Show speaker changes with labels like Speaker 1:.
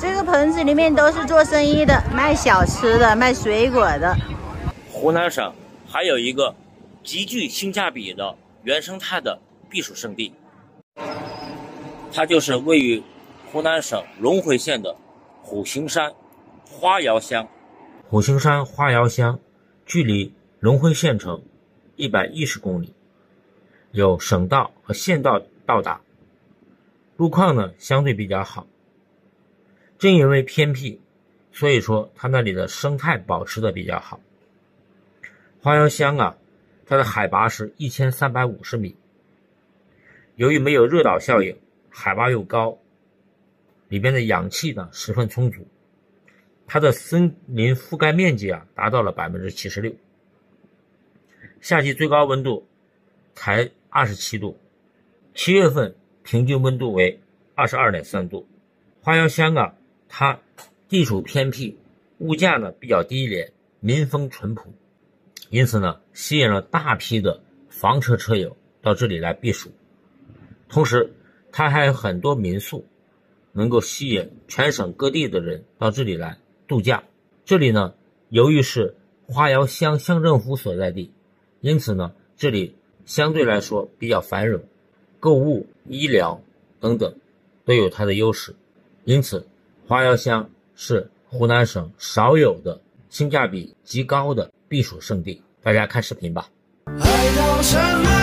Speaker 1: 这个棚子里面都是做生意的，卖小吃的，卖水果的。
Speaker 2: 湖南省还有一个极具性价比的原生态的避暑胜地，它就是位于湖南省隆回县的虎形山花瑶乡。虎形山花瑶乡距离隆回县城一百一十公里，有省道和县道到达，路况呢相对比较好。正因为偏僻，所以说它那里的生态保持的比较好。花瑶乡啊，它的海拔是一千三百五十米。由于没有热岛效应，海拔又高，里边的氧气呢十分充足，它的森林覆盖面积啊达到了百分之七十六。夏季最高温度才二十七度，七月份平均温度为二十二点三度。花瑶乡啊。它地处偏僻，物价呢比较低廉，民风淳朴，因此呢吸引了大批的房车车友到这里来避暑。同时，它还有很多民宿，能够吸引全省各地的人到这里来度假。这里呢，由于是花瑶乡乡政府所在地，因此呢这里相对来说比较繁荣，购物、医疗等等都有它的优势，因此。花瑶乡是湖南省少有的性价比极高的避暑胜地，大家看视频吧。爱到什么